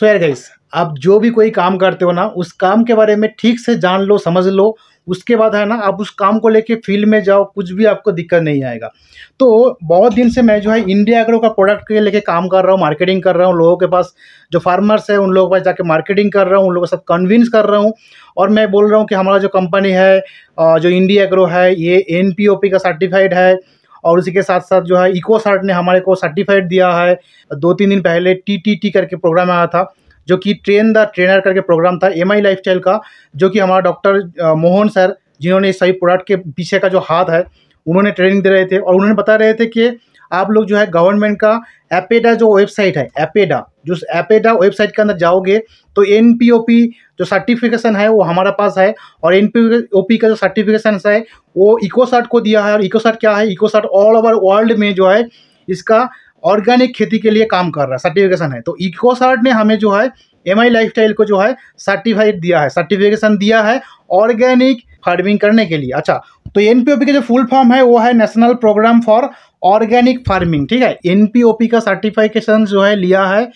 सो यार गाइस आप जो भी कोई काम करते हो ना, उस काम के बारे में ठीक से जान लो, समझ लो। उसके बाद है ना, आप उस काम को लेके फ़ील्ड में जाओ, कुछ भी आपको दिक्कत नहीं आएगा। तो बहुत दिन से मैं जो है इंडिया एग्रो का प्रोडक्ट के लेके काम कर रहा हूँ मार्केटिंग कर रहा हूँ, लोगों के पास जो फार्मर्स है, उन लोगों के पास जाके मार्केटिंग कर रहा हूँ, उन लोगों के साथ कन्विंस कर रहा हूँ। और मैं बोल रहा हूँ कि हमारा जो कंपनी है जो इंडिया एग्रो है, ये एनपीओपी का सर्टिफाइड है। और उसी के साथ साथ जो है इको सार्ट ने हमारे को सर्टिफाइड दिया है। दो तीन दिन पहले टी टी टी करके प्रोग्राम आया था, जो कि ट्रेन द ट्रेनर करके प्रोग्राम था एम आई का, जो कि हमारा डॉक्टर मोहन सर, जिन्होंने सही प्रोडक्ट के पीछे का जो हाथ है, उन्होंने ट्रेनिंग दे रहे थे और उन्होंने बता रहे थे कि आप लोग जो है गवर्नमेंट का एपेडा जो वेबसाइट है एपेडा जो एपेडा वेबसाइट के अंदर जाओगे तो एनपीओपी जो सर्टिफिकेशन है, वो हमारा पास है और एनपीओपी का जो सर्टिफिकेशन है वो इकोसार्ट को दिया है और इकोसार्ट क्या है? इकोसार्ट ऑल ओवर वर्ल्ड में जो है, इसका ऑर्गेनिक खेती के लिए काम कर रहा है सर्टिफिकेशन है। तो इकोसार्ट ने हमें जो है एम आई लाइफ को जो है सर्टिफाइड दिया है। सर्टिफिकेशन दिया है ऑर्गेनिक फ़ार्मिंग करने के लिए। अच्छा तो एनपीओपी का जो फुल फॉर्म है, वो है national programme for organic farming ठीक है? एनपीओपी का सर्टिफिकेशन जो है, लिया है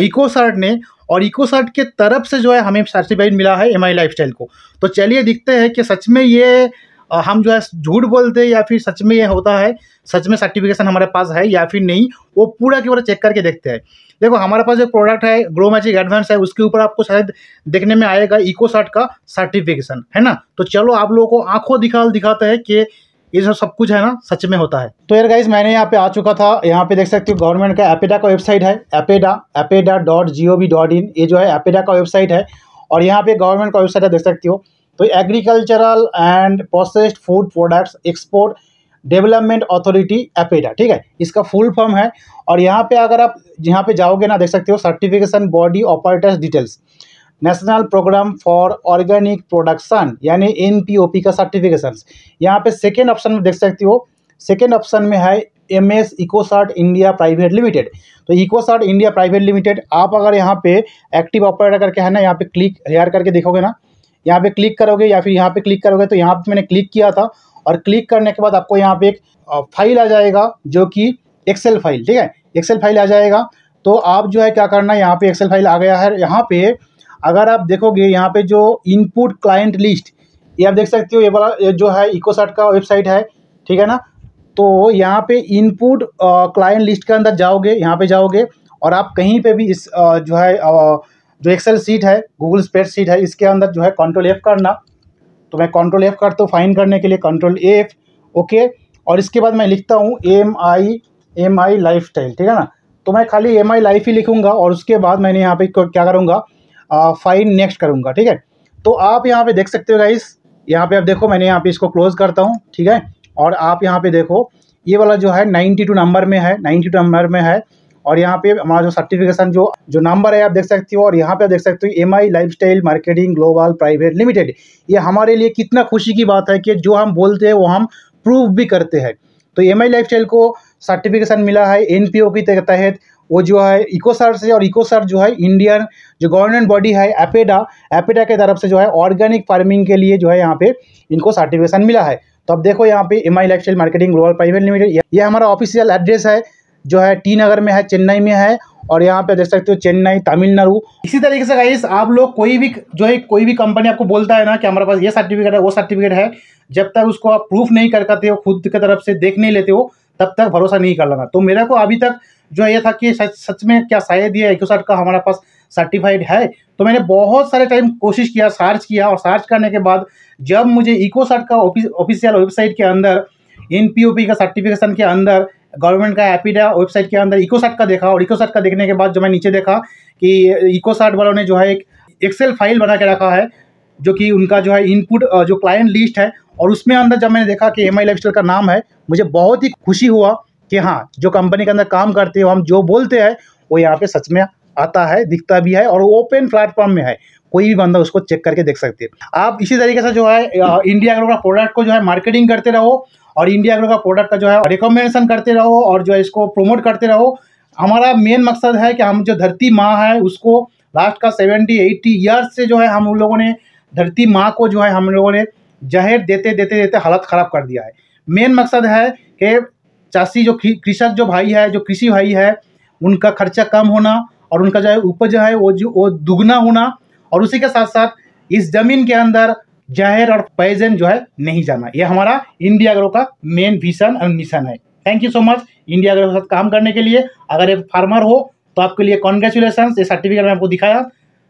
इकोसार्ट ने और इकोसार्ट के तरफ़ से जो है, हमें सर्टिफाइड मिला है एम आई को। तो चलिए दिखते हैं कि सच में ये हम जो है झूठ बोलते हैं या फिर सच में ये होता है, सच में सर्टिफिकेशन हमारे पास है या फिर नहीं, वो पूरा के पूरा चेक करके देखते हैं। देखो, हमारे पास जो प्रोडक्ट है ग्रो मैजिक एडवांस है, उसके ऊपर आपको शायद देखने में आएगा इको इकोसार्ट का सर्टिफिकेशन है ना? तो चलो आप लोगों को आँखों दिखा, दिखाते हैं कि ये जो सब कुछ है ना, सच में होता है। तो यार गाइज़ मैंने यहाँ पे आ चुका था। यहाँ पे देख सकते हो गवर्नमेंट का एपेडा का वेबसाइट है। APEDA APEDA dot G O V dot in ये जो है एपेडा का वेबसाइट है। और यहाँ पे गवर्नमेंट का वेबसाइट है, देख सकते हो। तो agricultural and processed food products export development authority APEDA ठीक है? इसका फुल फॉर्म है। और यहाँ पे अगर आप, यहाँ पे जाओगे ना, देख सकते हो certification body operators details national programme for organic production यानी एनपीओपी का सर्टिफिकेशन यहाँ पे सेकेंड ऑप्शन में देख सकते हो सेकेंड ऑप्शन में है M S Ecocert India private limited तो इकोसार्ट इंडिया प्राइवेट लिमिटेड आप अगर यहाँ पे एक्टिव ऑपरेटर करके है ना, यहाँ पे क्लिक हेयर करके देखोगे ना यहाँ पे क्लिक करोगे या फिर यहाँ पे क्लिक करोगे तो यहाँ पे मैंने क्लिक किया था और क्लिक करने के बाद आपको यहाँ पे एक फ़ाइल आ जाएगा जो कि एक्सेल फ़ाइल ठीक है? एक्सेल फ़ाइल आ जाएगा। तो आप जो है क्या करना है यहाँ पे एक्सेल फ़ाइल आ गया है। यहाँ पे अगर आप देखोगे यहाँ पे जो इनपुट क्लाइंट लिस्ट ये आप देख सकते हो ये वाला जो है इकोसार्ट का वेबसाइट है ठीक है ना? तो यहाँ पे इनपुट क्लाइंट लिस्ट के अंदर जाओगे यहाँ पे जाओगे और आप कहीं पे भी इस अ, जो है अ, जो एक्सेल सीट है गूगल स्प्रेड सीट है, इसके अंदर जो है कंट्रोल एफ़ करना। तो मैं कंट्रोल एफ़ करता हूँ फाइन करने के लिए कंट्रोल एफ़ ओके और इसके बाद मैं लिखता हूँ M I M I lifestyle ठीक है ना? तो मैं खाली एम आई लाइफ ही लिखूँगा और उसके बाद मैंने यहाँ पे क्या करूँगा? फाइन नेक्स्ट करूँगा, ठीक है? तो आप यहाँ पे देख सकते हो गाइस यहाँ पे आप देखो, मैंने यहाँ पे इसको क्लोज करता हूँ, ठीक है? और आप यहाँ पे देखो, ये वाला जो है 92 नंबर में है 92 नंबर में है। और यहाँ पे हमारा जो सर्टिफिकेशन जो जो नंबर है, आप देख सकते हो, और यहाँ पे आप देख सकते हो M I lifestyle marketing global private limited ये हमारे लिए कितना खुशी की बात है कि जो हम बोलते हैं, वो हम प्रूव भी करते हैं। तो एम आई लाइफ को सर्टिफिकेशन मिला है एन पी ओ के तहत। वो जो है इकोसार्ट से और इकोसार्ट जो है इंडियन जो गवर्नमेंट बॉडी है एपेडा एपेडा के तरफ़ से जो है ऑर्गेनिक फ़ार्मिंग के लिए जो है यहाँ पे इनको सर्टिफिकेशन मिला है। तो अब देखो यहाँ पे M I lifestyle marketing global private limited ये हमारा ऑफिशियल एड्रेस है। जो है टी नगर में है, चेन्नई में है और यहाँ पे देख सकते हो चेन्नई, तमिलनाडु। इसी तरीके से गाइस आप लोग कोई भी, जो है कोई भी कंपनी आपको बोलता है ना कि हमारे पास ये सर्टिफिकेट है, वो सर्टिफिकेट है, जब तक उसको आप प्रूफ नहीं कर पाते हो, खुद की तरफ़ से देख नहीं लेते हो, तब तक भरोसा नहीं कर लेना। तो मेरे को अभी तक जो है ये था कि सच सच में क्या शायद ये इकोसार्ट का हमारे पास सर्टिफाइड है तो मैंने बहुत सारे टाइम कोशिश किया सर्च किया और सर्च करने के बाद जब मुझे इकोसार्ट का ऑफिशियल वेबसाइट के अंदर एनपीओपी का सर्टिफिकेशन के अंदर गवर्नमेंट का एपीडा वेबसाइट के अंदर इकोसार्ट का देखा और इकोसार्ट का देखने के बाद जो मैं नीचे देखा कि इकोसार्ट वालों ने जो है एक एक्सेल फ़ाइल बना के रखा है, जो कि उनका जो है इनपुट जो क्लाइंट लिस्ट है और उसमें अंदर जब मैंने देखा कि एम आई का नाम है, मुझे बहुत ही खुशी हुआ कि हाँ जो कंपनी के अंदर काम करते हो, हम जो बोलते हैं, वो यहाँ पे सच में आता है, दिखता भी है और ओपन प्लेटफॉर्म में है। कोई भी बंदा उसको चेक करके देख सकते हैं। आप इसी तरीके से जो है इंडिया एग्रो का प्रोडक्ट को जो है मार्केटिंग करते रहो और इंडिया एग्रो का प्रोडक्ट का जो है रिकमेंडेशन करते रहो और जो है इसको प्रमोट करते रहो। हमारा मेन मकसद है कि हम जो धरती माँ है, उसको लास्ट का सेवेंटी एट्टी ईयर्स से जो है हम लोगों ने धरती माँ को जो है हम लोगों ने जहर देते देते देते हालत ख़राब कर दिया है। मेन मकसद है कि चाषी जो कृषक जो भाई है, जो कृषि भाई है, उनका खर्चा कम होना और उनका जो है उपज है, वो जो, वो दुगना होना और उसी के साथ साथ इस ज़मीन के अंदर जहर और पैजन जो है नहीं जाना। ये हमारा इंडिया ग्रो का मेन विजन और मिशन है। Thank you so much India Grow के साथ काम करने के लिए। अगर एक फार्मर हो तो आपके लिए कॉन्ग्रेचुलेसन ये सर्टिफिकेट मैं आपको दिखाया।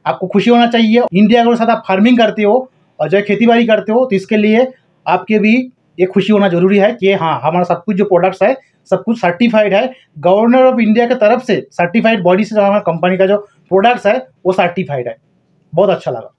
आपको खुशी होना चाहिए। इंडिया ग्रो के साथ आप फ़ार्मिंग करते हो और जो खेती बाड़ी करते हो तो इसके लिए आपके भी ये खुशी होना ज़रूरी है कि हाँ हमारा सब कुछ जो प्रोडक्ट्स है, सब कुछ सर्टिफाइड है। गवर्नर ऑफ़ इंडिया की तरफ़ से सर्टिफाइड बॉडी से हमारा कंपनी का जो प्रोडक्ट्स है, वो सर्टिफाइड है। बहुत अच्छा लगा।